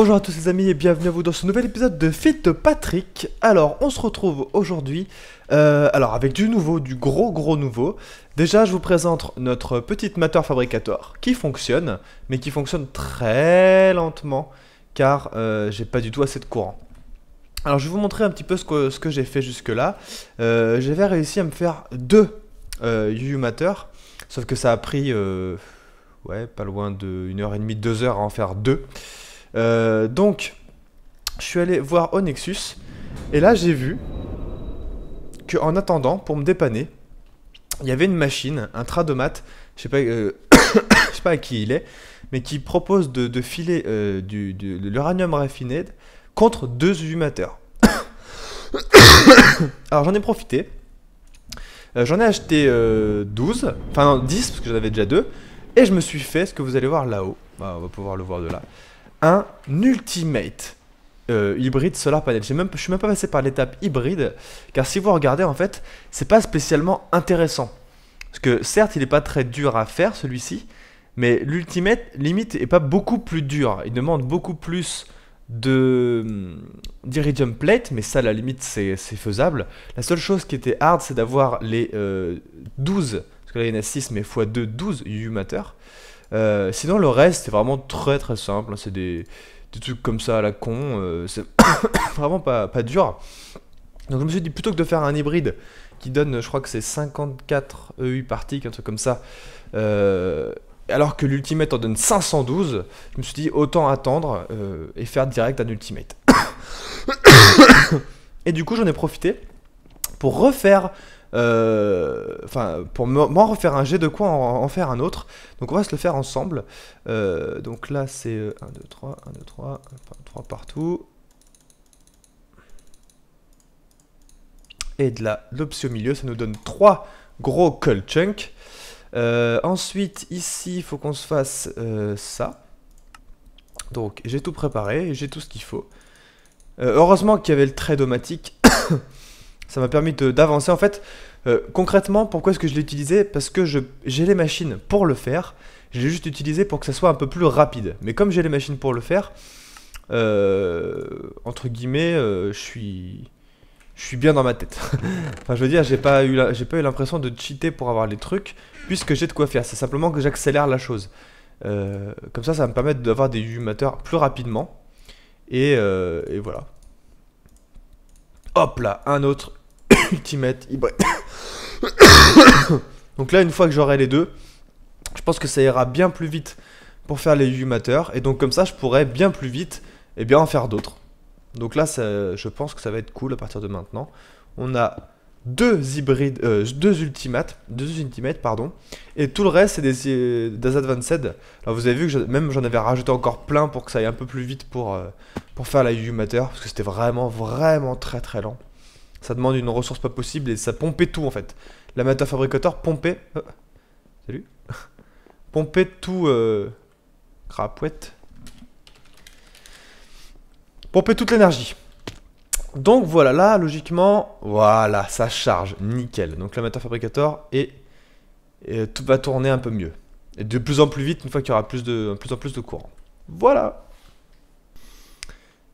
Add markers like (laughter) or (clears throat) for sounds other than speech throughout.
Bonjour à tous les amis et bienvenue à vous dans ce nouvel épisode de Fit Patrick. Alors, on se retrouve aujourd'hui, euh, alors avec du nouveau, du gros gros nouveau. Déjà, je vous présente notre petite Matter Fabricator qui fonctionne, mais qui fonctionne très lentement car euh, j'ai pas du tout assez de courant. Alors, je vais vous montrer un petit peu ce que, j'ai fait jusque-là. Euh, J'avais réussi à me faire deux UU Matter, sauf que ça a pris, pas loin de 1h30, 2 heures à en faire deux. Euh, donc, je suis allé voir Onexus et là j'ai vu que en attendant, pour me dépanner, il y avait une machine, un tradomat, je sais pas, euh, (coughs) je sais pas à qui il est, mais qui propose de, filer euh, de l'uranium raffiné contre deux humateurs. (coughs) Alors j'en ai profité. Euh, j'en ai acheté euh, 12, enfin non, 10 parce que j'en avais déjà deux. Et je me suis fait ce que vous allez voir là-haut. Bah, on va pouvoir le voir de là un Ultimate euh, hybride solar panel. Je suis même pas passé par l'étape hybride, car si vous regardez, en fait, c'est pas spécialement intéressant. Parce que certes, il est pas très dur à faire celui-ci, mais l'Ultimate, limite, est pas beaucoup plus dur. Il demande beaucoup plus de hum, d'Iridium Plate, mais ça, à la limite, c'est faisable. La seule chose qui était hard, c'est d'avoir les euh, 12, parce que là, il y en a 6, mais x2, 12 UU Matter. Euh, sinon, le reste, c'est vraiment très très simple. C'est des, des trucs comme ça à la con. euh, c'est (coughs) vraiment pas, pas dur. Donc, je me suis dit, plutôt que de faire un hybride qui donne, je crois que c'est 54 EU par tick, un truc comme ça, euh, alors que l'Ultimate en donne 512, je me suis dit, autant attendre et faire direct un Ultimate. (coughs) et du coup, j'en ai profité pour refaire. Euh, Enfin, pour m'en refaire un jet de quoi en, faire un autre. Donc on va se le faire ensemble. Euh, donc là c'est euh, 1, 2, 3, 1, 2, 3, 3 partout. Et de là, l'option au milieu, ça nous donne 3 gros cull chunks. Euh, ensuite, ici, il faut qu'on se fasse ça. Donc j'ai tout préparé, j'ai tout ce qu'il faut. Heureusement qu'il y avait le trait domatique. (coughs) ça m'a permis d'avancer. En fait, euh, concrètement, pourquoi est-ce que je l'ai utilisé? Parce que j'ai les machines pour le faire. Je l'ai juste utilisé pour que ça soit un peu plus rapide. Mais comme j'ai les machines pour le faire, euh, entre guillemets, euh, je suis, je suis bien dans ma tête. (laughs) enfin, je veux dire, j'ai pas eu, pas eu l'impression de cheater pour avoir les trucs, puisque j'ai de quoi faire. C'est simplement que j'accélère la chose. Comme ça, ça va me permettre d'avoir des humateurs plus rapidement. Et, et voilà. Hop là, un autre (coughs) Ultimate hybride. (coughs) donc là, une fois que j'aurai les deux, je pense que ça ira bien plus vite pour faire les humateurs. Et donc comme ça, je pourrai bien plus vite et bien en faire d'autres. Donc là, je pense que ça va être cool à partir de maintenant. On a deux hybrides, euh, deux ultimates, deux ultimates, pardon. Et tout le reste, c'est des, euh, des advanced. Alors vous avez vu que même j'en avais rajouté encore plein pour que ça aille un peu plus vite pour, euh, pour faire la humater. Parce que c'était vraiment, vraiment très très lent. Ça demande une ressource pas possible et ça pompait tout en fait. La Mata Fabricator pompait. salut (laughs) Pompait tout. Crapouette. Pompait toute l'énergie. Donc voilà, là, logiquement, voilà, ça charge, nickel. Donc la Mata Fabricator et, tout va tourner un peu mieux. Et de plus en plus vite une fois qu'il y aura plus de, plus en plus de courant. Voilà.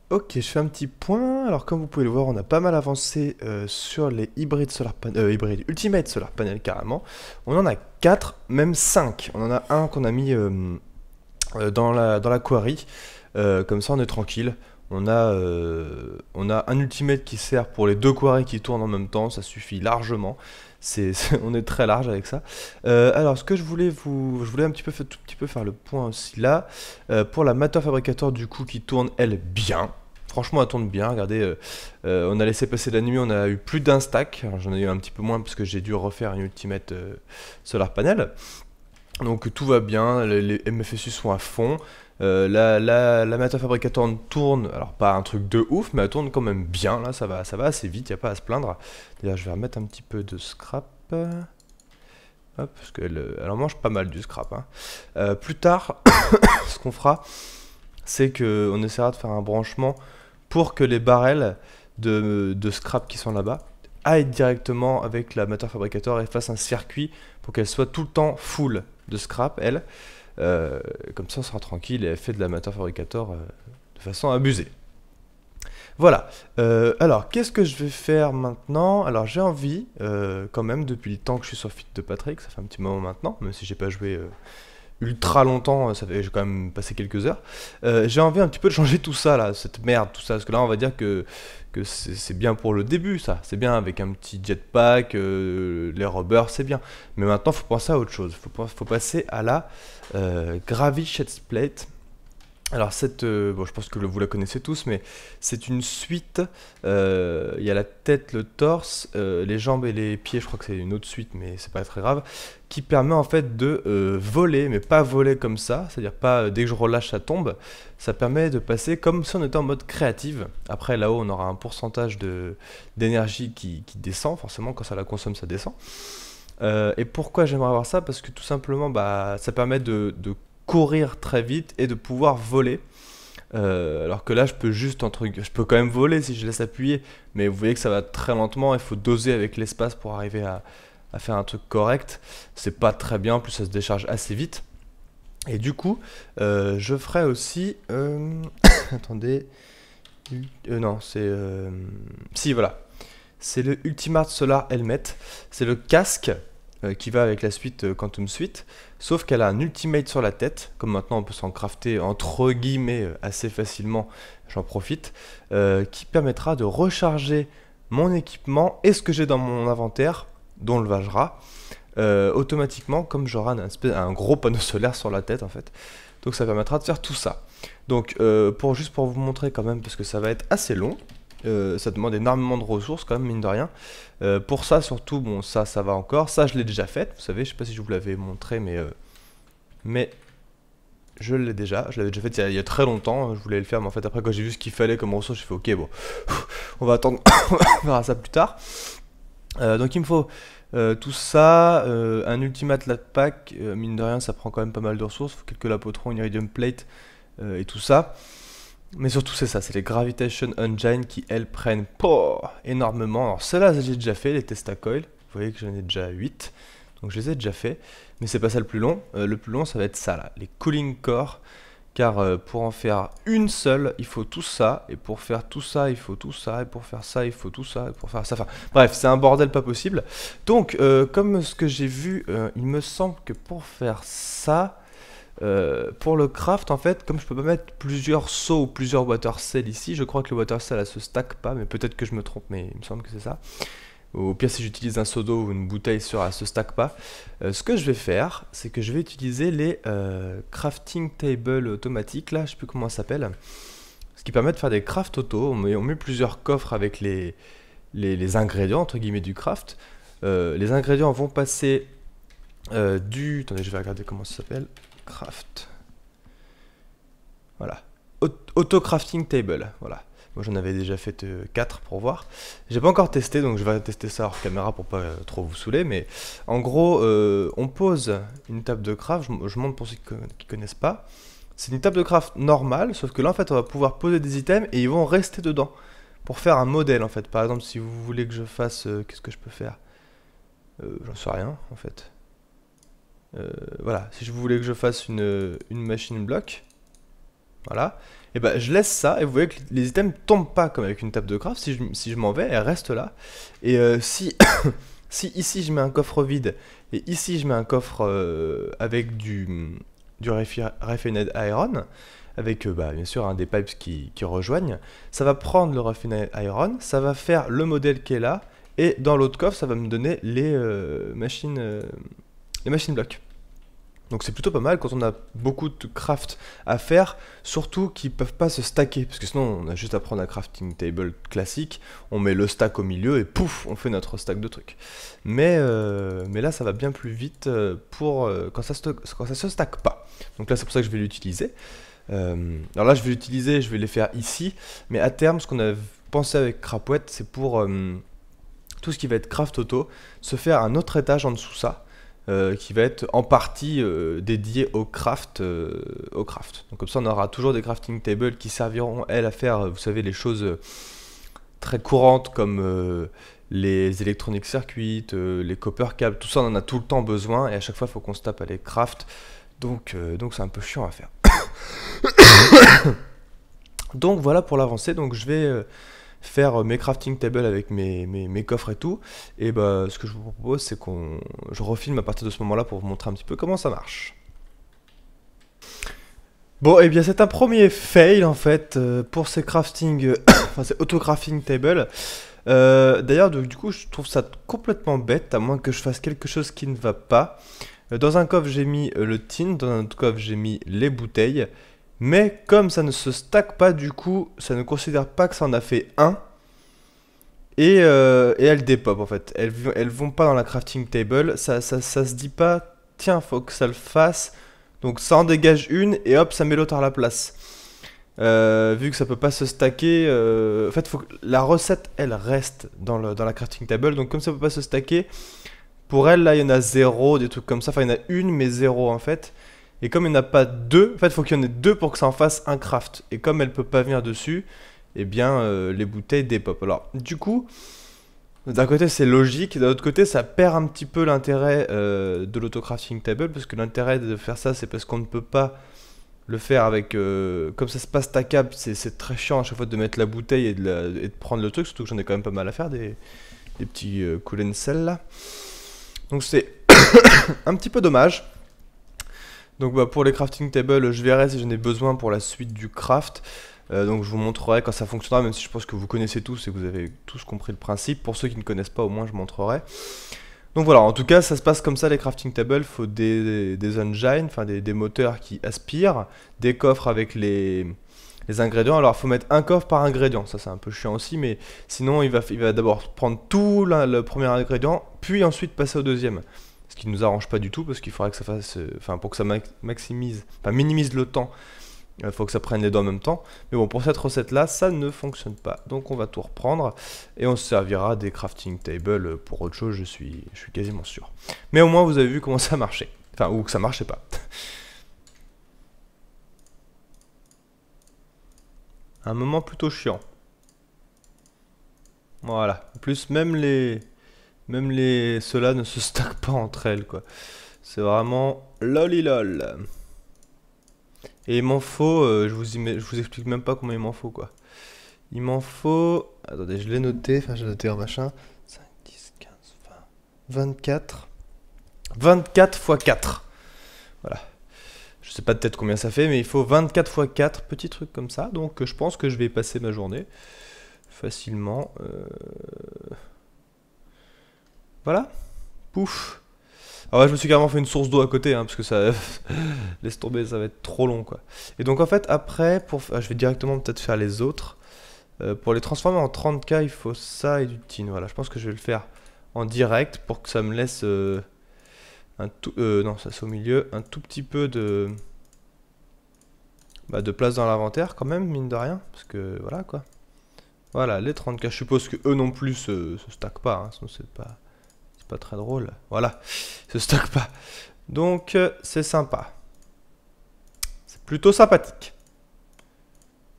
Ok, je fais un petit point. Alors comme vous pouvez le voir, on a pas mal avancé euh, sur les hybrides solar euh, hybrides Ultimate Solar Panel carrément. On en a 4, même 5. On en a un qu'on a mis euh, euh, dans, la, dans la quarry. Comme ça, on est tranquille. On a, euh, on a un Ultimate qui sert pour les deux quarries qui tournent en même temps. Ça suffit largement. (laughs) On est très large avec ça. Euh, alors, ce que je voulais vous, je voulais un petit peu, faire le point aussi là. Euh, pour la Matter Fabricator du coup qui tourne elle bien. Franchement, elle tourne bien. Regardez, on a laissé passer la nuit, on a eu plus d'un stack. J'en ai eu un petit peu moins parce que j'ai dû refaire une Ultimate Solar Panel. Donc tout va bien, les, les MFSU sont à fond. Euh, la, la, la Matter Fabricator tourne, alors pas un truc de ouf, mais elle tourne quand même bien. Là, ça va, ça va assez vite, il a pas à se plaindre. D'ailleurs, je vais remettre un petit peu de scrap. Hop, parce qu'elle euh, elle en mange pas mal du scrap. hein. Euh, plus tard, (coughs) ce qu'on fera, c'est qu'on essaiera de faire un branchement pour que les barrels de, scrap qui sont là-bas aillent directement avec la Matter Fabricator et fassent un circuit pour qu'elle soit tout le temps full de scrap, elle. Euh, comme ça, on sera tranquille et fait de la Matter Fabricator euh, de façon abusée. Voilà. Euh, alors, qu'est-ce que je vais faire maintenant? Alors, j'ai envie, quand même, depuis le temps que je suis sur Fit de Patrick, ça fait un petit moment maintenant, même si j'ai pas joué ultra longtemps, ça fait j'ai quand même passé quelques heures. j'ai envie un petit peu de changer tout ça là, cette merde, tout ça, parce que là, on va dire que que c'est bien pour le début, ça. C'est bien avec un petit jetpack, les rubbers, c'est bien. Mais maintenant, faut penser à autre chose. Faut, faut, passer à la euh, Plate. Alors cette, euh, bon, je pense que vous la connaissez tous, mais c'est une suite. Euh, il y a la tête, le torse, euh, les jambes et les pieds. Je crois que c'est une autre suite, mais c'est pas très grave, qui permet en fait de voler, mais pas voler comme ça, c'est-à-dire pas dès que je relâche ça tombe. Ça permet de passer comme si on était en mode créative. Après là-haut, on aura un pourcentage de d'énergie qui, descend. Forcément, quand ça la consomme, ça descend. et pourquoi j'aimerais avoir ça? Parce que tout simplement, bah, ça permet de courir très vite et de pouvoir voler. Euh, alors que là, je peux juste entre, je peux quand même voler si je laisse appuyer, mais vous voyez que ça va très lentement. Il faut doser avec l'espace pour arriver à, faire un truc correct. C'est pas très bien, plus ça se décharge assez vite. Et du coup, euh, je ferai aussi. Euh, (coughs) attendez. non, c'est. Si, voilà. C'est le Ultimate Solar Helmet. C'est le casque qui va avec la suite euh, Quantum Suite, sauf qu'elle a un ultimate sur la tête, comme maintenant on peut s'en crafter entre guillemets euh, assez facilement, j'en profite, qui permettra de recharger mon équipement et ce que j'ai dans mon inventaire, dont le Vajra, automatiquement comme j'aurai un, gros panneau solaire sur la tête en fait. Donc ça permettra de faire tout ça. Donc juste pour vous montrer quand même, parce que ça va être assez long, euh, ça demande énormément de ressources quand même, mine de rien. Euh, pour ça, surtout, bon, ça, ça va encore. Ça, je l'ai déjà fait. Vous savez, je sais pas si je vous l'avais montré, mais, euh, mais je l'ai déjà. Je l'avais déjà fait il y, a, très longtemps. Je voulais le faire, mais en fait, après, quand j'ai vu ce qu'il fallait comme ressources, j'ai fait OK, bon, (coughs) on va attendre. (coughs) on verra ça plus tard. donc, il me faut tout ça, un ultimate lat pack. mine de rien, ça prend quand même pas mal de ressources. Faut quelques lapotrons, une iridium plate et tout ça. Mais surtout c'est ça, c'est les Gravitation Engine qui elles prennent énormément. Alors celles-là j'ai déjà fait, les Testacoil, vous voyez que j'en ai déjà 8, donc je les ai déjà fait, mais c'est pas ça le plus long. Euh, le plus long ça va être ça là, les Cooling Core, car euh, pour en faire une seule, il faut tout ça, et pour faire tout ça, il faut tout ça, et pour faire ça, il faut tout ça, et pour faire ça, enfin bref, c'est un bordel pas possible. Donc euh, comme ce que j'ai vu, il me semble que pour faire ça... Euh, pour le craft, en fait, comme je peux pas mettre plusieurs seaux ou plusieurs water cells ici, je crois que le water cell elle se stack pas, mais peut-être que je me trompe, mais il me semble que c'est ça. Au pire, si j'utilise un seau d'eau ou une bouteille sur, elle se stack pas. Euh, ce que je vais faire, c'est que je vais utiliser les euh, crafting table automatiques, là, je sais plus comment ça s'appelle. Ce qui permet de faire des craft auto. On met, on met plusieurs coffres avec les, les, les, ingrédients, entre guillemets, du craft. les ingrédients vont passer du... Attendez, je vais regarder comment ça s'appelle craft. Voilà. Auto crafting table. Voilà. Moi j'en avais déjà fait 4 euh, pour voir. J'ai pas encore testé donc je vais tester ça hors caméra pour pas euh, trop vous saouler. Mais en gros, euh, on pose une table de craft. Je, montre pour ceux qui, connaissent pas. C'est une table de craft normale, sauf que là en fait on va pouvoir poser des items et ils vont rester dedans pour faire un modèle en fait. Par exemple, si vous voulez que je fasse, qu'est-ce que je peux faire? J'en sais rien en fait. Euh, voilà, si je voulais que je fasse une, machine block, voilà, et ben je laisse ça et vous voyez que les items tombent pas comme avec une table de craft. Si je, si je m'en vais, elles restent là. Et euh, si, (coughs) si ici je mets un coffre vide et ici je mets un coffre euh, avec du, du refined iron, avec bah, bien sûr un des pipes qui, qui, rejoignent, ça va prendre le refined iron, ça va faire le modèle qui est là, et dans l'autre coffre ça va me donner les machines les machines blocs. Donc c'est plutôt pas mal quand on a beaucoup de craft à faire, surtout qui peuvent pas se stacker, parce que sinon on a juste à prendre un crafting table classique, on met le stack au milieu et pouf, on fait notre stack de trucs. Mais, euh, mais là ça va bien plus vite euh, pour euh, quand, ça quand ça se stack pas. Donc là c'est pour ça que je vais l'utiliser. alors là je vais l'utiliser, je vais les faire ici, mais à terme ce qu'on a pensé avec Crapouette c'est pour tout ce qui va être craft auto, se faire un autre étage en dessous ça euh, qui va être en partie euh, dédié au craft, euh, au craft. Donc comme ça, on aura toujours des crafting tables qui serviront, elles, à faire, vous savez, les choses très courantes comme les électroniques circuits, les copper cables, tout ça, on en a tout le temps besoin, et à chaque fois, il faut qu'on se tape à les craft. Donc donc c'est un peu chiant à faire. (coughs) Donc voilà pour l'avancée, donc je vais euh, faire euh, mes crafting tables avec mes, mes, coffres et tout. Et bah ce que je vous propose c'est qu'on je refilme à partir de ce moment là pour vous montrer un petit peu comment ça marche. Bon, et eh bien c'est un premier fail en fait euh, pour ces crafting, (coughs) enfin ces auto-crafting tables. Euh, d'ailleurs, du coup, je trouve ça complètement bête, à moins que je fasse quelque chose qui ne va pas. Euh, dans un coffre, j'ai mis le tin, dans un autre coffre, j'ai mis les bouteilles. Mais comme ça ne se stack pas, du coup, ça ne considère pas que ça en a fait un. Et, et elles dépop en fait. Elles, vont pas dans la crafting table. Ça, ça, se dit pas, tiens, faut que ça le fasse donc ça en dégage une et hop, ça met l'autre à la place. Euh, vu que ça peut pas se stacker, euh, en fait, la recette elle reste dans la crafting table. Donc comme ça peut pas se stacker, pour elle là il y en a zéro, des trucs comme ça. Enfin il y en a une mais zéro en fait. Et comme il n'y en a pas deux, en fait il faut qu'il y en ait deux pour que ça en fasse un craft. Et comme elle peut pas venir dessus, eh bien euh, les bouteilles dépop. Alors du coup, d'un côté, c'est logique, d'un autre côté, ça perd un petit peu l'intérêt euh, de l'autocrafting table, parce que l'intérêt de faire ça, c'est parce qu'on ne peut pas le faire avec... Euh, comme ça se passe stackable, c'est très chiant à chaque fois de mettre la bouteille et de, prendre le truc, surtout que j'en ai quand même pas mal à faire, des, petits euh, cool là. Donc c'est (coughs) un petit peu dommage. Donc bah, pour les crafting tables, je verrai si j'en ai besoin pour la suite du craft. Euh, donc je vous montrerai quand ça fonctionnera, même si je pense que vous connaissez tous et que vous avez tous compris le principe. Pour ceux qui ne connaissent pas, au moins je montrerai. Donc voilà, en tout cas, ça se passe comme ça les crafting tables. Il faut des, des, engines, enfin des, moteurs qui aspirent, des coffres avec les, ingrédients. Alors il faut mettre un coffre par ingrédient, ça c'est un peu chiant aussi, mais sinon il va, il va d'abord prendre tout le premier ingrédient, puis ensuite passer au deuxième. Ce qui ne nous arrange pas du tout parce qu'il faudrait que ça fasse, enfin pour que ça maximise, enfin minimise le temps il faut que ça prenne les deux en même temps. Mais bon, pour cette recette-là, ça ne fonctionne pas. Donc on va tout reprendre et on se servira des crafting tables pour autre chose, je suis, je suis quasiment sûr. Mais au moins, vous avez vu comment ça marchait. Enfin, ou que ça marchait pas. (laughs) Un moment plutôt chiant. Voilà. En plus, même les... Même les... Ceux-là ne se stackent pas entre elles, quoi. C'est vraiment lolilol. Et il m'en faut, euh, je, vous vous explique même pas combien il m'en faut quoi. Il m'en faut, attendez, je l'ai noté, enfin j'ai noté en machin, 5, 10, 15, 20, 24. 24 x 4. Voilà. Je sais pas peut-être combien ça fait, mais il faut 24 x 4, petits trucs comme ça. Donc je pense que je vais passer ma journée facilement. Euh, voilà. Pouf. Ah ouais, je me suis carrément fait une source d'eau à côté, hein, parce que ça... (laughs) Laisse tomber, ça va être trop long, quoi. Et donc, en fait, après, pour... Ah, je vais directement peut-être faire les autres. Euh, pour les transformer en 30K, il faut ça et du tin. Voilà, je pense que je vais le faire en direct pour que ça me laisse euh, un tout... Euh, non, ça c'est au milieu. Un tout petit peu de... Bah, de place dans l'inventaire, quand même, mine de rien. Parce que, voilà, quoi. Voilà, les 30K. Je suppose que eux non plus se, se stackent pas, hein, sinon c'est pas très drôle. Voilà, il se stocke pas. Donc, euh, c'est sympa. C'est plutôt sympathique.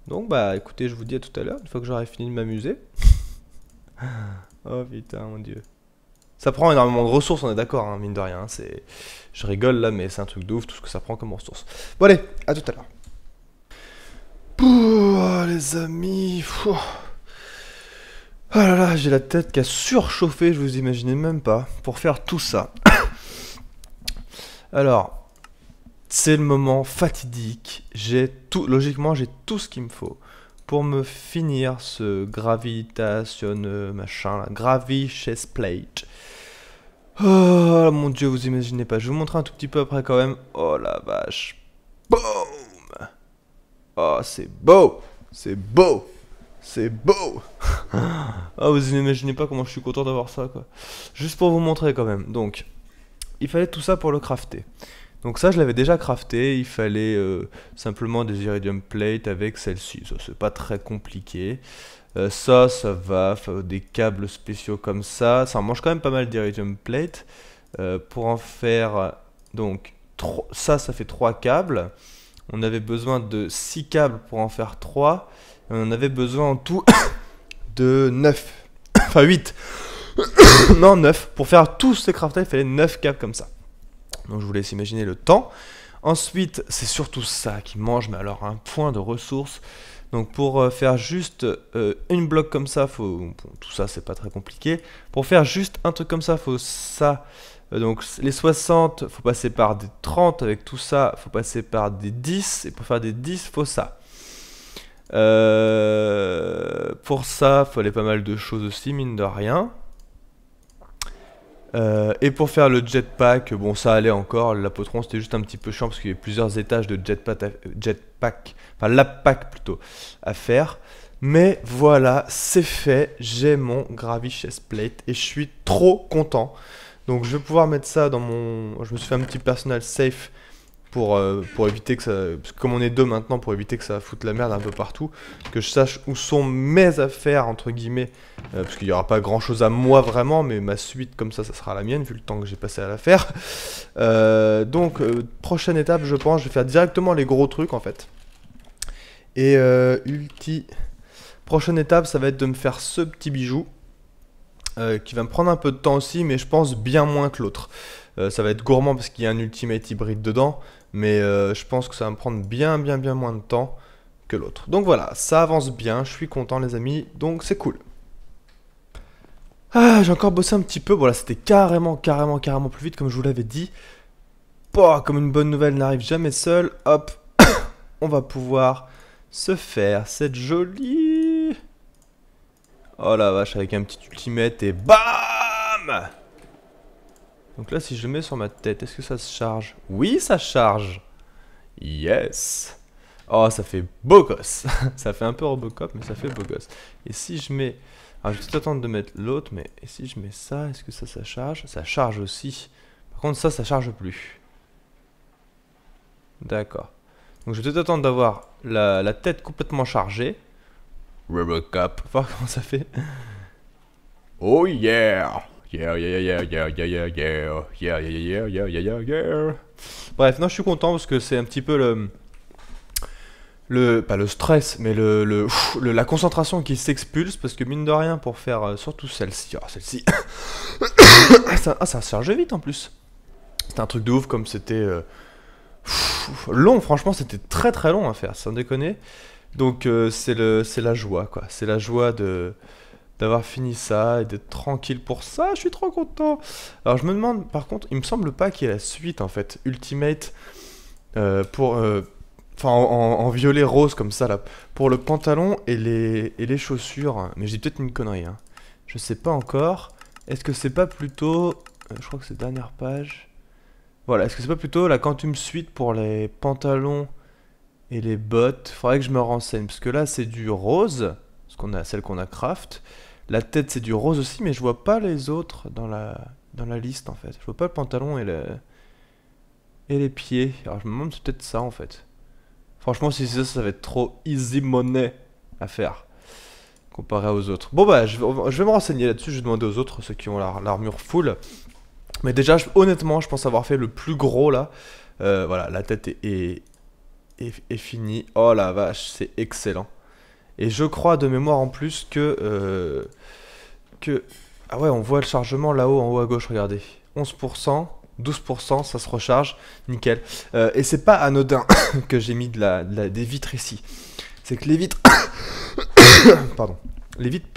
Donc, bah, écoutez, je vous dis à tout à l'heure, une fois que j'aurai fini de m'amuser. (laughs) oh putain, mon dieu. Ça prend énormément de ressources, on est d'accord, hein, mine de rien. C'est, Je rigole là, mais c'est un truc de ouf, tout ce que ça prend comme ressources. Bon, allez, à tout à l'heure. Les amis. Oh là là, j'ai la tête qui a surchauffé, je vous imaginez même pas, pour faire tout ça. (coughs) Alors, c'est le moment fatidique. J'ai tout, logiquement, j'ai tout ce qu'il me faut pour me finir ce gravitation machin, là, gravi plate. Oh mon dieu, vous imaginez pas. Je vais vous montrer un tout petit peu après quand même. Oh la vache. Boum Oh, c'est beau C'est beau c'est beau Ah, vous n'imaginez pas comment je suis content d'avoir ça, quoi. Juste pour vous montrer, quand même. Donc, il fallait tout ça pour le crafter. Donc ça, je l'avais déjà crafté. Il fallait euh, simplement des iridium plate avec celle-ci. Ça, c'est pas très compliqué. Euh, ça, ça va. Des câbles spéciaux comme ça. Ça en mange quand même pas mal d'iridium plate. Euh, pour en faire... Donc, ça, ça fait 3 câbles. On avait besoin de 6 câbles pour en faire 3 on avait besoin en tout (coughs) de 9. (coughs) enfin 8. (coughs) non, 9. Pour faire tous ces crafts, il fallait 9 câbles comme ça. Donc je vous laisse imaginer le temps. Ensuite, c'est surtout ça qui mange, mais alors un point de ressources. Donc pour euh, faire juste euh, une bloc comme ça, faut tout ça c'est pas très compliqué. Pour faire juste un truc comme ça, faut ça. Euh, donc les 60, faut passer par des 30 avec tout ça, faut passer par des 10 et pour faire des 10, faut ça. Pour ça, aller pas mal de choses aussi mine de rien. Euh, et pour faire le jetpack, bon ça allait encore, l'apotron c'était juste un petit peu chiant parce qu'il y avait plusieurs étages de jetpack, jetpack enfin l'appack plutôt, à faire. Mais voilà, c'est fait, j'ai mon Gravy Plate et je suis trop content. Donc je vais pouvoir mettre ça dans mon... Je me suis fait un petit personal safe pour, euh, pour éviter que ça... Parce que comme on est deux maintenant, pour éviter que ça foute la merde un peu partout, que je sache où sont mes affaires, entre guillemets, euh, parce qu'il n'y aura pas grand chose à moi vraiment, mais ma suite comme ça, ça sera la mienne, vu le temps que j'ai passé à la faire. (laughs) Euh, donc, prochaine étape, je pense, je vais faire directement les gros trucs en fait. Et ulti... Prochaine étape, ça va être de me faire ce petit bijou. qui va me prendre un peu de temps aussi, mais je pense bien moins que l'autre. ça va être gourmand parce qu'il y a un ultimate hybride dedans, mais euh, je pense que ça va me prendre bien, bien, bien moins de temps que l'autre. Donc voilà, ça avance bien, je suis content les amis, donc c'est cool. Ah, j'ai encore bossé un petit peu, voilà, c'était carrément, carrément, carrément plus vite comme je vous l'avais dit. Comme une bonne nouvelle n'arrive jamais seule, hop, (coughs) on va pouvoir se faire cette jolie... Oh la vache, avec un petit ultimate et BAM donc là, si je le mets sur ma tête, est-ce que ça se charge? Oui, ça charge Yes Oh, ça fait beau gosse (laughs) Ça fait un peu Robocop, mais ça fait beau gosse. Et si je mets... Alors, je vais tout attendre de mettre l'autre, mais et si je mets ça, est-ce que ça, ça charge? Ça charge aussi. Par contre, ça, ça charge plus. D'accord. Donc, je vais tout attendre d'avoir la, tête complètement chargée. Robocop. Voir comment ça fait. (laughs) Oh yeah Yeah, yeah, yeah, yeah, yeah, yeah, yeah, yeah, yeah, yeah, yeah, yeah, yeah. Bref, non, je suis content parce que c'est un petit peu le. Le, pas le stress, mais le, le, la concentration qui s'expulse, parce que mine de rien, pour faire surtout celle-ci, ah, celle-ci, ça, ah, ça vite en plus. C'était un truc de ouf comme c'était long, franchement, c'était très très long à faire, sans déconner. Donc c'est la joie, quoi. C'est la joie de d'avoir fini ça et d'être tranquille pour ça. Je suis trop content. Alors je me demande, par contre, il me semble pas qu'il y ait la suite en fait, Ultimate euh, pour, euh, enfin en, violet rose comme ça là, pour le pantalon et les et les chaussures. Mais j'ai peut-être une connerie. Hein. Je sais pas encore. Est-ce que c'est pas plutôt, euh, je crois que c'est dernière page. Voilà, est-ce que c'est pas plutôt la Quantum Suite pour les pantalons et les bottes? Faudrait que je me renseigne parce que là c'est du rose, ce qu'on a, celle qu'on a craft. La tête, c'est du rose aussi, mais je vois pas les autres dans la, dans la liste, en fait. Je vois pas le pantalon et, le, et les pieds. Alors, je me demande, peut-être ça, en fait. Franchement, si c'est ça, ça va être trop easy money à faire. Comparé aux autres. Bon, bah, je vais, me renseigner là-dessus. Je vais demander aux autres, ceux qui ont l'armure full. Mais déjà, honnêtement, je pense avoir fait le plus gros, là. Euh, voilà, la tête est, est, est finie. Oh la vache, c'est excellent. Et je crois de mémoire en plus que... Euh, que ah ouais, on voit le chargement là-haut, en haut à gauche, regardez. 11%, 12%, ça se recharge, nickel. Euh, et c'est pas anodin (coughs) que j'ai mis de la, des vitres ici. C'est que les vitres... (coughs) Pardon. Les vitres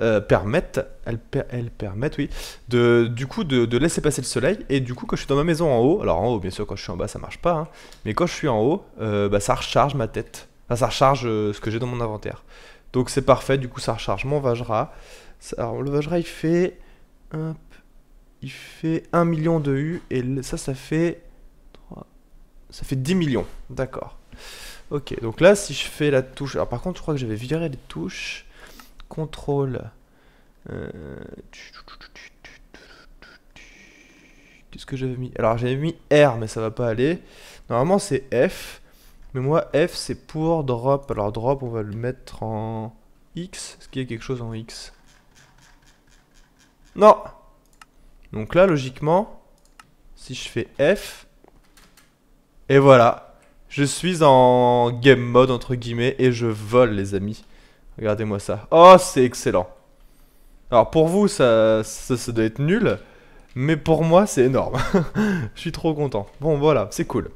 euh, permettent, elles, elles, permettent, oui, de, du coup de, laisser passer le soleil. Et du coup, quand je suis dans ma maison en haut, alors en haut, bien sûr, quand je suis en bas, ça marche pas, hein, mais quand je suis en haut, bah, ça recharge ma tête ça recharge euh, ce que j'ai dans mon inventaire. Donc c'est parfait, du coup ça recharge mon Vajra. Alors le Vajra il fait... il fait 1 million de U et ça ça fait... ça fait 10 millions, d'accord. Ok, donc là si je fais la touche... Alors par contre je crois que j'avais viré les touches. Contrôle. Qu'est-ce que j'avais mis? Alors j'avais mis R mais ça va pas aller. Normalement c'est F. Mais moi, F, c'est pour drop. Alors, drop, on va le mettre en X. Est-ce qu'il y a quelque chose en X? Non Donc là, logiquement, si je fais F, et voilà, je suis en game mode, entre guillemets, et je vole, les amis. Regardez-moi ça. Oh, c'est excellent. Alors, pour vous, ça, ça, ça doit être nul, mais pour moi, c'est énorme. (laughs) je suis trop content. Bon, voilà, c'est cool.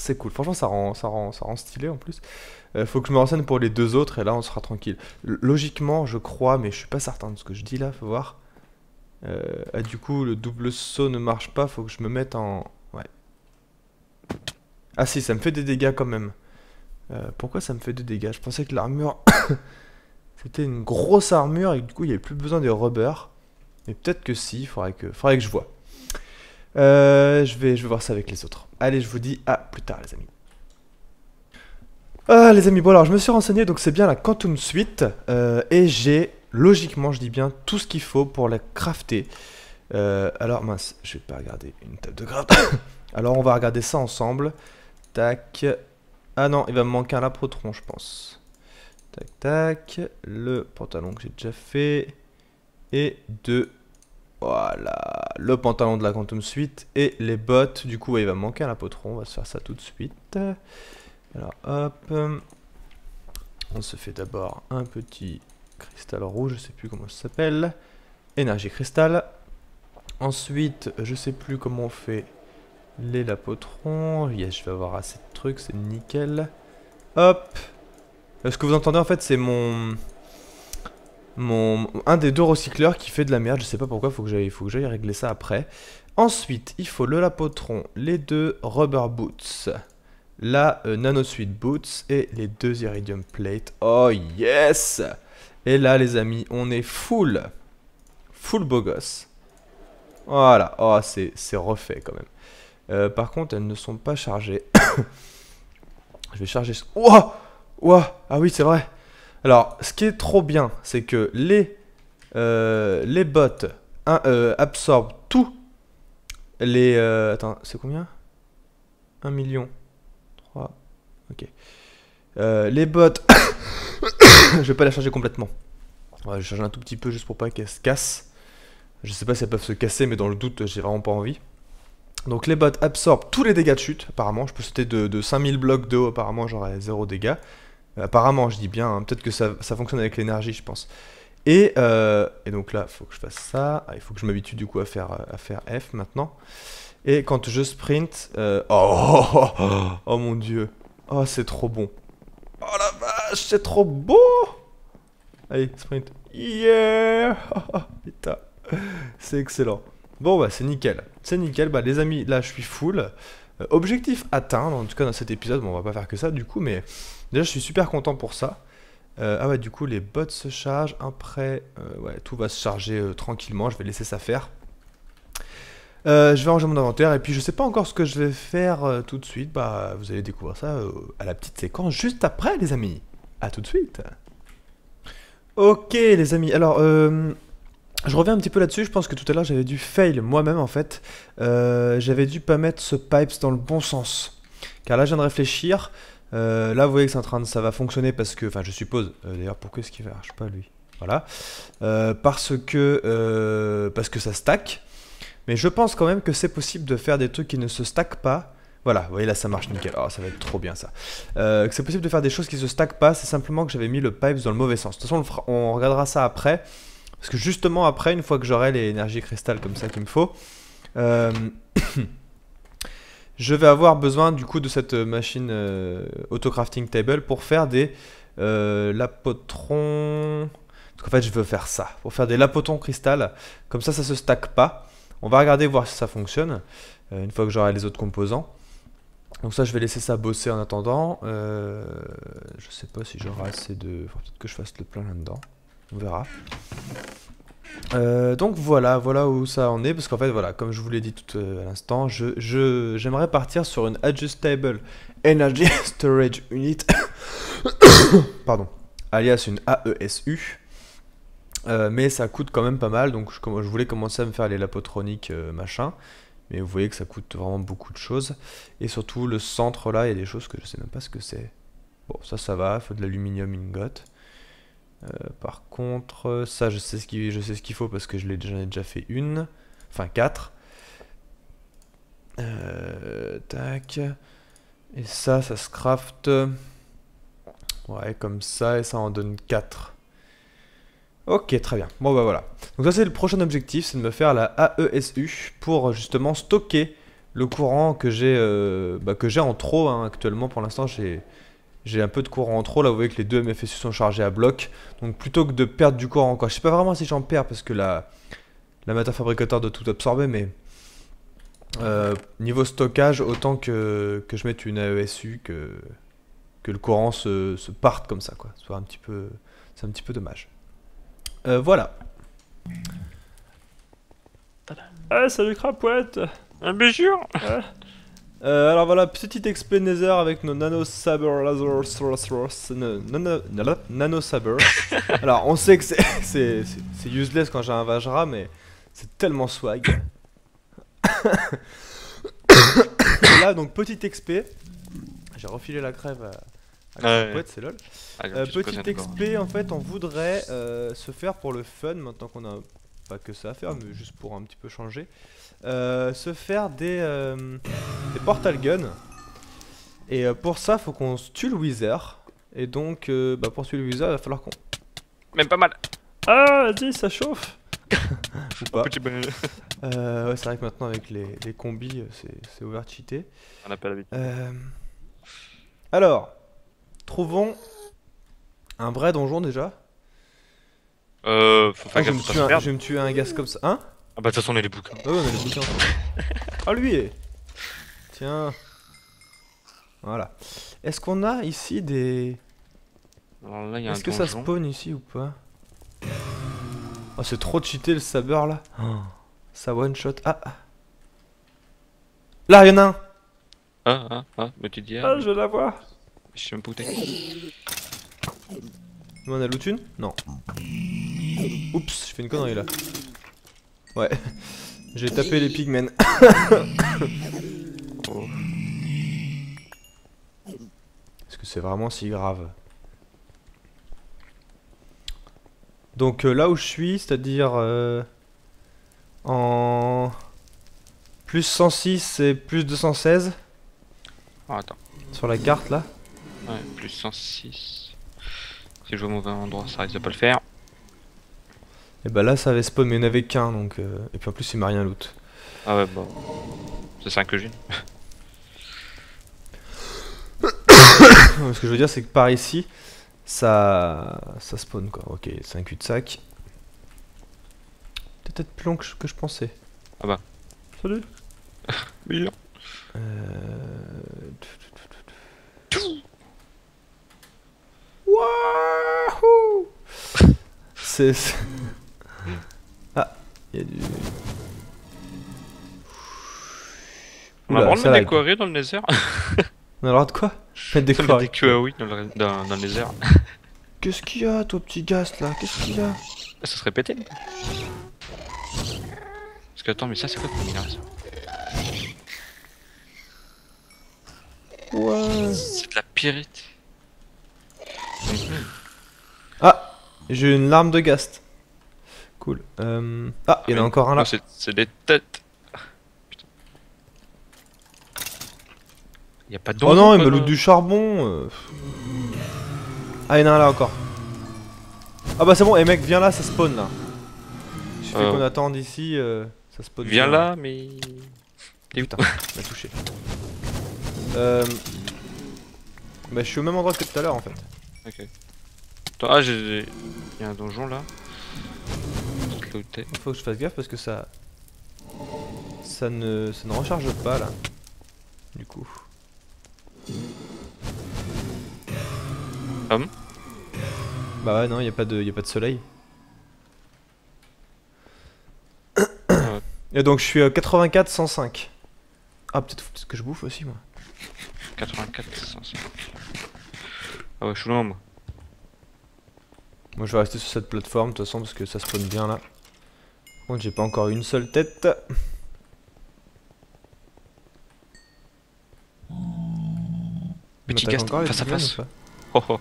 C'est cool. Franchement, ça rend, ça rend, ça rend stylé en plus. Euh, faut que je me renseigne pour les deux autres et là on sera tranquille. logiquement, je crois, mais je suis pas certain de ce que je dis là, faut voir. Euh, ah, du coup, le double saut ne marche pas, faut que je me mette en... Ouais. Ah si, ça me fait des dégâts quand même. Euh, pourquoi ça me fait des dégâts? Je pensais que l'armure... (coughs) C'était une grosse armure et du coup il n'y avait plus besoin des rubbers. Mais peut-être que si, faudrait que, faudrait que je vois. Euh, je, vais, je vais voir ça avec les autres. Allez, je vous dis à plus tard les amis. Ah les amis, bon alors je me suis renseigné, donc c'est bien la Quantum Suite. Euh, et j'ai, logiquement je dis bien, tout ce qu'il faut pour la crafter. Euh, alors mince, je vais pas regarder une table de craft. (coughs) alors on va regarder ça ensemble. Tac. Ah non, il va me manquer un laprotron je pense. Tac, tac. Le pantalon que j'ai déjà fait. Et deux. Voilà. Le pantalon de la Quantum Suite. Et les bottes. Du coup, il va manquer un apotron. On va se faire ça tout de suite. Alors, hop. On se fait d'abord un petit cristal rouge. Je sais plus comment ça s'appelle. Énergie cristal. Ensuite, je sais plus comment on fait les lapotrons. Yes, je vais avoir assez de trucs. C'est nickel. Hop. Ce que vous entendez en fait c'est mon... mon... Un des deux recycleurs qui fait de la merde, je sais pas pourquoi, faut que j'aille faut que j'aille régler ça après. Ensuite, il faut le lapotron, les deux rubber boots, la euh, nano suite boots et les deux iridium plate. Oh yes Et là les amis, on est full Full beau gosse. Voilà, oh c'est refait quand même. Euh, par contre, elles ne sont pas chargées. (coughs) je vais charger... Oh Ouah, ah oui, c'est vrai. Alors, ce qui est trop bien, c'est que les, euh, bots euh, absorbent tout les... Euh, attends, c'est combien? 1 million. 3. Ok. les bots... (coughs) je vais pas la charger complètement. je vais charger un tout petit peu juste pour pas qu'elle se casse. Je sais pas si elles peuvent se casser, mais dans le doute, j'ai vraiment pas envie. Donc les bots absorbent tous les dégâts de chute, apparemment. Je peux sauter de, de 5000 blocs de haut, apparemment j'aurai 0 dégâts. Apparemment, je dis bien, hein. peut-être que ça, fonctionne avec l'énergie, je pense. Et, euh, et, donc là, il faut que je fasse ça. Ah, il faut que je m'habitue du coup à faire, à faire F maintenant. Et quand je sprint... Euh, oh, oh, oh, oh, mon dieu. Oh, c'est trop bon. Oh la vache, c'est trop beau Allez, sprint. Yeah (laughs) c'est excellent. Bon, bah c'est nickel. C'est nickel. Bah les amis, là je suis full. Euh, objectif atteint, en tout cas dans cet épisode. Bon, on va pas faire que ça du coup, mais Déjà, je suis super content pour ça. Euh, ah ouais, du coup, les bots se chargent. Après, euh, ouais, tout va se charger tranquillement. Je vais laisser ça faire. je vais ranger mon inventaire. Et puis, je sais pas encore ce que je vais faire tout de suite. Bah, vous allez découvrir ça à la petite séquence juste après, les amis. À tout de suite. Ok, les amis. Alors, je reviens un petit peu là-dessus. Je pense que tout à l'heure, j'avais dû fail moi-même, en fait. j'avais dû pas mettre ce pipes dans le bon sens. Car là, je viens de réfléchir. Euh, là, vous voyez que en train de, ça va fonctionner parce que, enfin, je suppose. Euh, d'ailleurs, pourquoi est-ce qu'il marche pas lui Voilà, euh, parce que parce que ça stack. Mais je pense quand même que c'est possible de faire des trucs qui ne se stackent pas. Voilà, vous voyez là ça marche nickel. Oh, ça va être trop bien ça. que c'est possible de faire des choses qui se stackent pas. C'est simplement que j'avais mis le pipes dans le mauvais sens. De toute façon, on, on regardera ça après. Parce que justement après, une fois que j'aurai les énergies cristal comme ça qu'il me faut. (coughs) je vais avoir besoin du coup de cette euh, machine euh, auto-crafting table pour faire des euh, lapotrons. Donc en fait, je veux faire ça pour faire des lapotrons cristal. Comme ça, ça se stack pas. On va regarder voir si ça fonctionne une fois que j'aurai les autres composants. Donc ça, je vais laisser ça bosser en attendant. Euh, je sais pas si j'aurai assez de. Peut-être que je fasse le plein là-dedans. On verra. Euh, donc voilà, voilà où ça en est, parce qu'en fait, voilà, comme je vous l'ai dit tout euh, à l'instant, j'aimerais je, partir sur une Adjustable Energy (laughs) Storage Unit, (coughs) pardon, alias une AESU, euh, mais ça coûte quand même pas mal, donc je, je voulais commencer à me faire les lapotroniques machin, mais vous voyez que ça coûte vraiment beaucoup de choses, et surtout le centre là, il y a des choses que je sais même pas ce que c'est. Bon, ça, ça va, il faut de l'aluminium ingot. Euh, par contre, ça, je sais ce qu'il faut parce que je l'ai déjà, fait une. Enfin, quatre. Euh, tac. Et ça, ça se craft. Ouais, comme ça, et ça en donne 4. Ok, très bien. Bon, bah voilà. Donc ça, c'est le prochain objectif, c'est de me faire la AESU pour justement stocker le courant que j'ai euh, bah, en trop. Hein. Actuellement, pour l'instant, j'ai J'ai un peu de courant en trop, là vous voyez que les deux MFSU sont chargés à bloc. Donc plutôt que de perdre du courant, quoi. Je sais pas vraiment si j'en perds parce que la, la matière fabricateur doit tout absorber, mais euh, niveau stockage, autant que, que je mette une AESU, que, que le courant se, se parte comme ça, quoi. C'est un petit peu, c'est un petit peu dommage. Euh, voilà. Ah, salut Crapouette Un béjure Euh, alors voilà, petit XP Nether avec nos Nano Saber Laser Sorcerers. Nano, nano, nano Saber. (laughs) alors on sait que c'est- (laughs) c'est c'est- c'est useless quand j'ai un Vajra, mais c'est tellement swag. (coughs) Là, donc petit XP. J'ai refilé la crève à, à Ouais. C'est lol. Ah, Euh, petit. XP, en fait, on voudrait euh, se faire pour le fun, maintenant qu'on a pas que ça à faire, mais juste pour un petit peu changer, euh, se faire des, euh, des portal guns. Et euh, pour ça, faut qu'on tue le Wither. Et donc, euh, bah, pour tuer le Wither, il va falloir qu'on. Même pas mal Ah, dis, ça chauffe (laughs) Ou pas. Ouais, c'est vrai que maintenant, avec les, les combis, c'est over cheaté. On n'a pas l'habitude. Alors, trouvons un vrai donjon déjà. Euh, faut Ah, faire je, vais me tuer un, perdre. je vais me tuer un gaz comme ça. Hein? Ah bah de toute façon on a les bouquins. Ah ouais, on a les bouquins. (laughs) Ah lui est. Tiens. Voilà. Est-ce qu'on a ici des... Est-ce que ça spawn ici ou pas? Oh c'est trop cheaté le saber là. Ça one shot. Ah. ah. Là y'en a un. Ah ah ah, mais tu dis ah, Ah je la vois. je sais même pas où t'es. On a loot une? Non. (coughs) Oups, je fais une connerie là. Ouais. J'ai tapé les pigmen. Oh. (coughs) Est-ce que c'est vraiment si grave? Donc euh, là où je suis, c'est-à-dire euh, en plus 106 et plus 216 Ah, attends. sur la carte là. Ouais, plus 106. Si je vais au mauvais endroit, ça risque de pas le faire. Et bah là ça avait spawn mais il n'y en avait qu'un donc euh, et puis en plus il m'a rien loot. Ah ouais, bah. C'est 5 que j'ai. Ce que je veux dire c'est que par ici ça ça spawn quoi. OK, c'est un cul-de-sac. Peut-être plus long que je, que je pensais. Ah bah. Salut. (laughs) Oui. Euh... Wouhou (laughs) C'est... c'est- il y a du... On a le droit de mettre des dans le nether On a le droit de quoi (laughs) Mettre des dans le, dans, dans le nether. (laughs) Qu'est-ce qu'il y a, toi, petit gast, là? Qu'est-ce qu'il y a? Ça serait pété. Parce que attends, mais ça c'est quoi comme minerai ça? Ouais... C'est de la pyrite. Ah J'ai une larme de gast. Cool. Euh... Ah, il y en a encore un là. C'est- des têtes. Putain. Y a pas de Oh non, il me loot du charbon. euh. Ah, il y en a un là encore. Ah bah c'est bon, et mec, viens là, ça spawn là. Il suffit Euh. qu'on attende ici, euh, ça spawn. Viens bien. là, mais. T'es où Putain, m'a touché. Euh... Bah je suis au même endroit que tout à l'heure en fait. Ok. Attends, ah, j'ai. Y'a un donjon là. Faut que je fasse gaffe parce que ça... Ça ne, ça ne recharge pas là. Du coup. Bon Bah ouais, non, y a pas de, y a pas de soleil. (coughs) Et donc je suis à 84 105. Ah peut-être faut que je bouffe aussi moi. 84, 500. Ah ouais, je suis loin moi. Moi je vais rester sur cette plateforme de toute façon parce que ça spawn bien là. Contre j'ai pas encore une seule tête. Petit les face à face. Oh oh.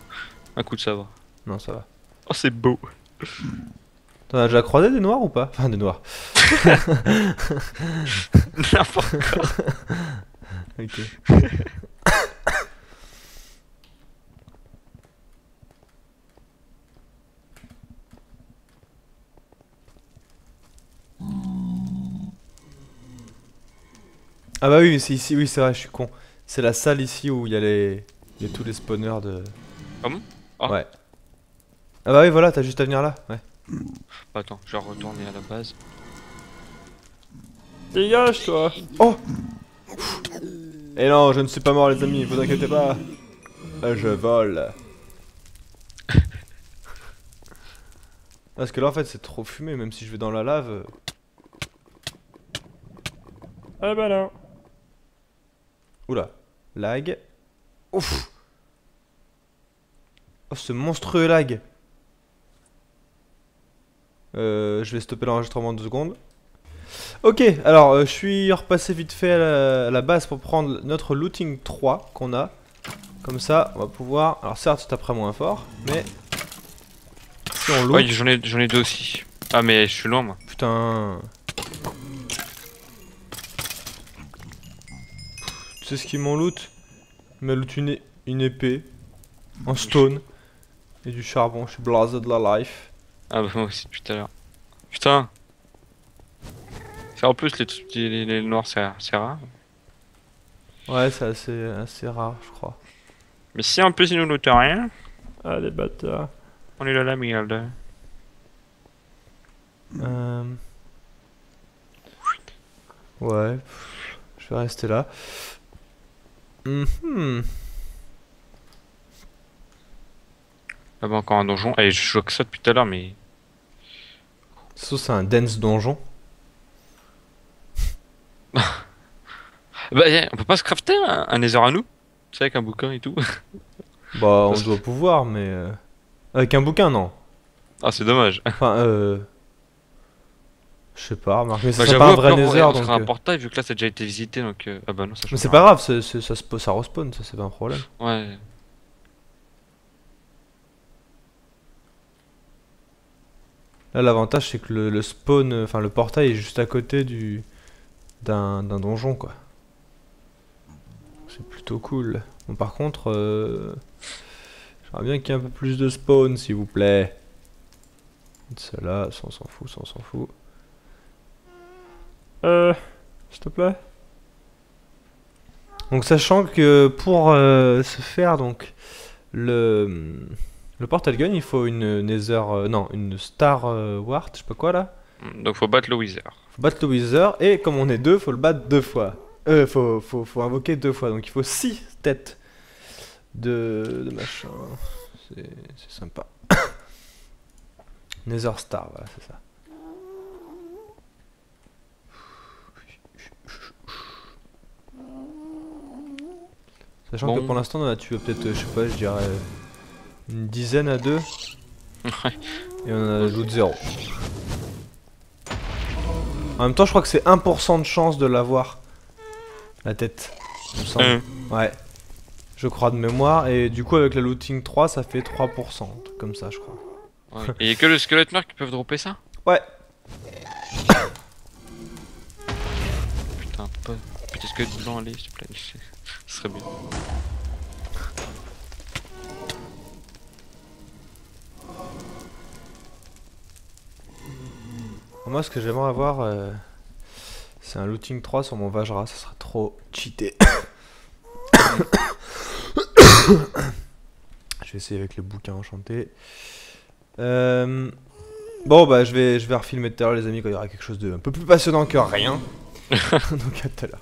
Un coup de sabre. Non ça va. Oh, c'est beau. T'en as déjà croisé des noirs ou pas? Enfin des noirs. (laughs) N'importe (laughs) Ok. (laughs) Ah bah oui, mais c'est ici, oui c'est vrai, je suis con. C'est la salle ici où il y a les... Il y a tous les spawners de. Ah bon Ah. Ouais. Ah bah oui, voilà, t'as juste à venir là. Ouais. Attends, je vais retourner à la base. Dégage toi Oh Et non, je ne suis pas mort les amis, vous inquiétez pas. Je vole. (laughs) Parce que là en fait c'est trop fumé, même si je vais dans la lave. Ah bah non. Oula, lag. Ouf. Oh ce monstrueux lag. Euh, je vais stopper l'enregistrement deux secondes. Ok, alors euh, je suis repassé vite fait à la, à la base pour prendre notre looting 3 qu'on a. Comme ça, on va pouvoir. Alors certes, c'est après moins fort, mais si on loot, Ouais, j'en ai, j'en ai deux aussi. Ah, mais je suis loin, moi. putain. Sais ce qu'ils m'ont loot Ils m'ont loot une, une épée en stone et du charbon. Je suis blasé de la life. Ah, bah, moi aussi, depuis tout à l'heure. Putain. C'est en plus, les, trucs- les, les noirs, c'est c'est rare. Ouais, c'est assez, assez rare, je crois. Mais si en plus, ils nous lootent rien, Ah les bâtards. on est dans la merde. Euh... Ouais, pff, je vais rester là. Mhm. Là-bas, encore un donjon. Et je joue que ça depuis tout à l'heure, mais. Ça, c'est un dense donjon. (laughs) Bah, eh, on peut pas se crafter un, un nether à nous? Tu sais, avec un bouquin et tout. Bah, on doit pouvoir, mais. euh, Avec un bouquin, non. Ah, c'est dommage. Enfin, euh. Je sais pas, remarque. Mais ça Bah, c'est j'avoue, pas un vrai nether, on donc. sera un euh, portail vu que là, ça a déjà été visité, donc. euh, Ah, bah non, ça Mais c'est pas grave, ça, ça respawn, ça c'est pas un problème. Ouais. Là, l'avantage c'est que le, le spawn, euh, enfin le portail est juste à côté du d'un d'un donjon quoi. C'est plutôt cool. Bon, par contre, euh, j'aimerais bien qu'il y ait un peu plus de spawn, s'il vous plaît. Cela, ça on s'en fout, ça on s'en fout. Euh, s'il te plaît. Donc sachant que pour euh, se faire donc le le portal gun, il faut une Nether, euh, non, une Star euh, Ward, je sais pas quoi là. Donc, faut battre le Wither. Faut battre le Wither et comme on est deux, faut le battre deux fois. Euh, faut, faut, faut invoquer deux fois. Donc il faut six têtes de, de machin. C'est c'est sympa. (coughs) Nether Star, voilà, c'est ça. Sachant que pour l'instant, on a tué peut-être, euh, je sais pas, je dirais euh, une dizaine à deux. Ouais. Et on a loot zéro. En même temps, je crois que c'est 1% de chance de l'avoir. La tête. il me semble. Ouais. Je crois de mémoire. Et du coup, avec la looting 3, ça fait 3%. Un truc comme ça, je crois. Ouais. Et y a que le squelette noir qui peuvent dropper ça? Ouais. Putain, pas. Petit squelette blanc, allez, s'il te plaît. Serait bien. Moi, ce que j'aimerais avoir, euh, c'est un looting 3 sur mon Vajra. Ça sera trop cheaté. (coughs) je vais essayer avec les bouquins enchantés. Euh, Bon, bah, je vais, je vais refilmer tout à l'heure, les amis, quand il y aura quelque chose de un peu plus passionnant que rien. (laughs) (laughs) Donc, à tout à l'heure.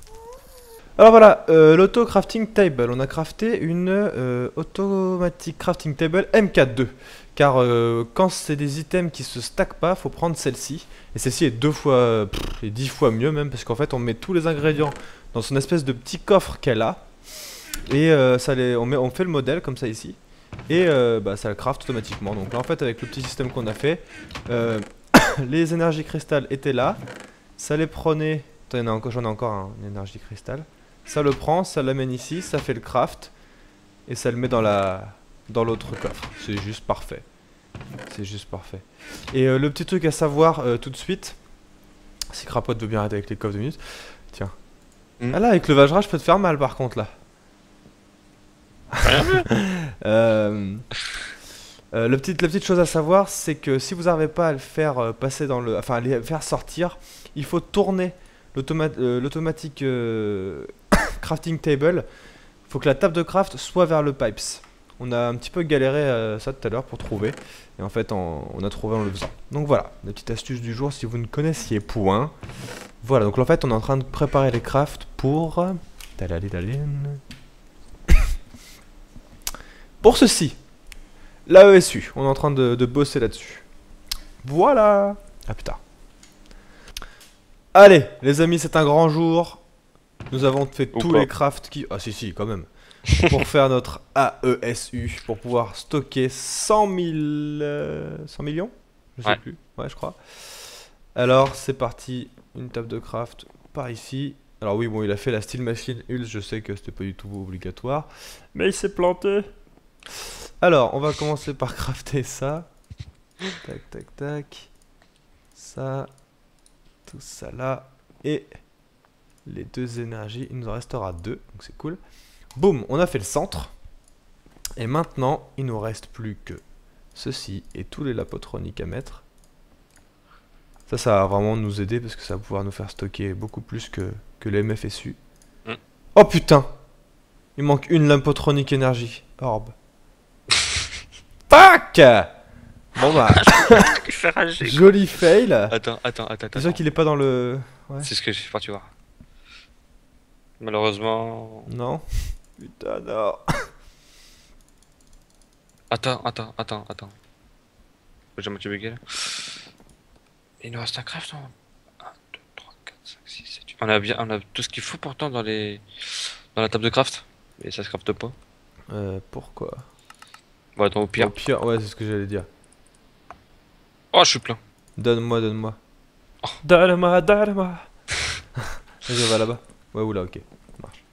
Alors voilà, euh, l'auto-crafting table. On a crafté une euh, automatic crafting table MK2. Car euh, quand c'est des items qui se stackent pas, faut prendre celle-ci. Et celle-ci est deux fois, pff, dix fois mieux même, parce qu'en fait on met tous les ingrédients dans son espèce de petit coffre qu'elle a. Et euh, ça les, on, fait le modèle comme ça ici. Et bah, ça le craft automatiquement. Donc là en fait avec le petit système qu'on a fait, (coughs) les énergies cristal étaient là. Ça les prenait. Attends, j'en ai encore un, une énergie cristal. Ça le prend, ça l'amène ici, ça fait le craft. Et ça le met dans la dans l'autre coffre. C'est juste parfait. C'est juste parfait. Et euh, le petit truc à savoir euh, tout de suite, si Crapote veut bien arrêter avec les coffres de minutes. Tiens. Hmm. Ah là, avec le Vajra, je peux te faire mal par contre là. (laughs) Euh, euh, le petit, la petite chose à savoir, c'est que si vous n'arrivez pas à le faire euh, passer dans le, enfin à le faire sortir, il faut tourner l'automa- euh, l'automatique euh, (coughs) crafting table. faut que la table de craft soit vers le pipes. On a un petit peu galéré à ça tout à l'heure pour trouver. Et en fait, on a trouvé en le faisant. Donc voilà, la petite astuce du jour si vous ne connaissiez point. Voilà, donc en fait, on est en train de préparer les crafts pour. Talalidalin. (coughs) Pour ceci, l'AESU. On est en train de, de bosser là-dessus. Voilà. Ah putain. Allez, les amis, c'est un grand jour. Nous avons fait Ou tous pas. les crafts qui. Ah si si, quand même. (laughs) pour faire notre AESU, pour pouvoir stocker 100 000... euh, 100 millions Je sais Ouais. plus. Ouais, je crois. Alors, c'est parti. Une table de craft par ici. Alors oui, bon, il a fait la steel machine Hulse, je sais que c'était pas du tout obligatoire. Mais il s'est planté. Alors, on va commencer par crafter ça. Tac, tac, tac. Ça. Tout ça là. Et les deux énergies. Il nous en restera deux, donc c'est cool. Boum, on a fait le centre. Et maintenant, il nous reste plus que ceci et tous les lapotroniques à mettre. Ça, ça va vraiment nous aider parce que ça va pouvoir nous faire stocker beaucoup plus que, que les MFSU. Mm. Oh putain Il manque une lapotronique énergie. Orbe. (laughs) Fuck Bon bah, (laughs) joli fail. Attends, attends, attends, T'es sûr qu'il est pas dans le... Ouais. C'est ce que je suis parti voir. Malheureusement. Non Putain, non. (laughs) Attends, attends, attends, attends. J'ai moitié bugué là. Il nous reste un craft en 1, 2, 3, 4, 5, 6, 7, 8. On a bien, on a tout ce qu'il faut pourtant dans les. dans la table de craft. Mais ça se crafte pas. Euh, pourquoi? Bon, attends, au pire. Au pire, ouais, c'est ce que j'allais dire. Oh, je suis plein. Donne-moi, donne-moi. Oh. Donne-moi, donne-moi. Vas-y, on va là-bas. Ouais, oula, ok. Ça marche.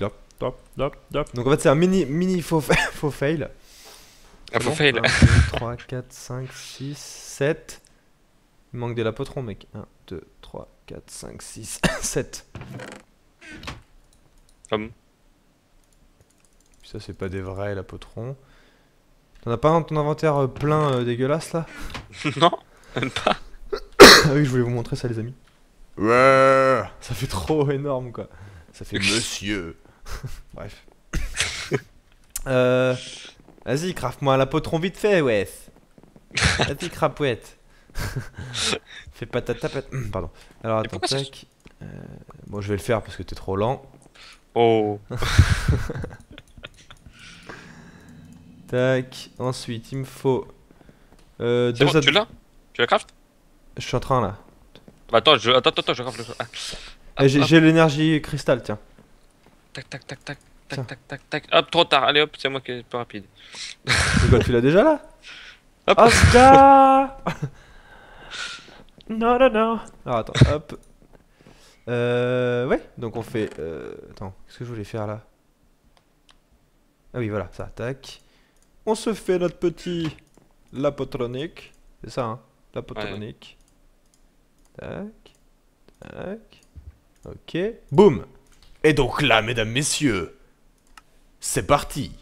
Hop, hop, hop, hop. Donc en fait, c'est un mini, mini faux, fa- (laughs) faux fail. Ah, faut fail. 1, 2, 3, 4, 5, 6, 7. Il manque des lapotrons, mec. 1, 2, 3, 4, 5, 6, 7. Comme. Ça, c'est pas des vrais lapotrons. T'en as pas un dans ton inventaire euh, plein euh, dégueulasse là? (laughs) Non, même pas. (coughs) Ah oui, je voulais vous montrer ça, les amis. Ouais, ça fait trop (laughs) énorme, quoi. Ça fait (laughs) monsieur. (laughs) Bref. euh, Vas-y, craft-moi un lapotron vite fait, ouais. Vas-y, crapouette. Fais pas ta tapette. (clears throat) Pardon. Alors, attends, tac. Euh, bon, je vais le faire parce que t'es trop lent. Oh. Tac. Ensuite, il me faut. Euh, deux bon, tu l'as? Tu la craft Je suis en train là. Bah, Attends, je... attends, attends, je craft le. Ah. J'ai l'énergie cristal, tiens. Tac, tac, tac, tac, Tiens. tac, tac, tac, tac. Hop, trop tard. Allez, hop, c'est moi qui est plus rapide. (laughs) Quoi, tu l'as déjà là (laughs) Hop. Oscar (laughs) Non, non, non. Alors attends, hop. Euh, ouais, donc on fait. Euh, attends, qu'est-ce que je voulais faire là Ah oui, voilà, ça, tac. On se fait notre petit lapotronique. C'est ça, hein Lapotronique. Tac. Tac. Ok. Boum Et donc là, mesdames, messieurs, c'est parti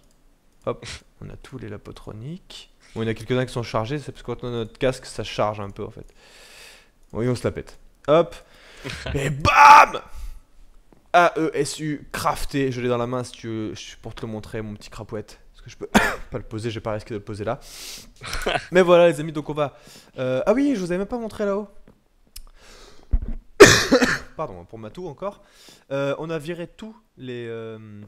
Hop, on a tous les lapotroniques. Bon, il y en a quelques-uns qui sont chargés, c'est parce que quand on a notre casque, ça charge un peu en fait. Oui, on se la pète. Hop (laughs) Et bam AESU crafté, je l'ai dans la main si tu veux, je- pour te le montrer, mon petit crapouette. Parce que je peux (coughs) pas le poser, j'ai pas risqué de le poser là. (laughs) Mais voilà les amis, donc on va... euh, Ah oui, je vous avais même pas montré là-haut. Pardon, pour Matou encore. Euh, on a viré tous les euh,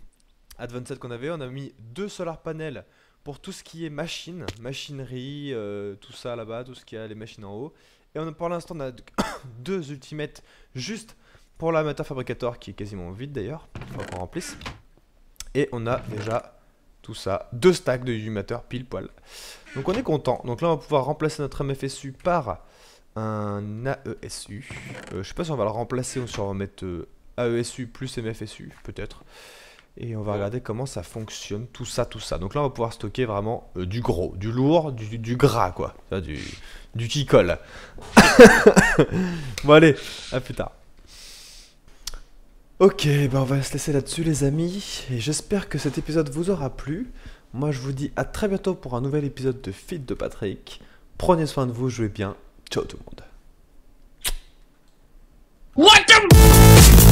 Advanced qu'on avait. On a mis deux solar panels pour tout ce qui est machine, machinerie, euh, tout ça là-bas, tout ce qui a les machines en haut. Et on a, pour l'instant, on a (coughs) deux ultimates juste pour la Matter Fabricator qui est quasiment vide d'ailleurs. Il faut qu'on remplisse. Et on a déjà tout ça, deux stacks de Ultimateur pile poil. Donc on est content. Donc là, on va pouvoir remplacer notre MFSU par un AESU. Euh, je sais pas si on va le remplacer ou si on va mettre euh, AESU plus MFSU, peut-être. Et on va regarder comment ça fonctionne, tout ça, tout ça. Donc là, on va pouvoir stocker vraiment euh, du gros, du lourd, du, du gras, quoi. Du qui colle. (laughs) bon, allez, à plus tard. Ok, ben on va se laisser là-dessus, les amis. Et j'espère que cet épisode vous aura plu. Moi, je vous dis à très bientôt pour un nouvel épisode de Fit de Patrick. Prenez soin de vous, jouez bien. ちょっと問題。What the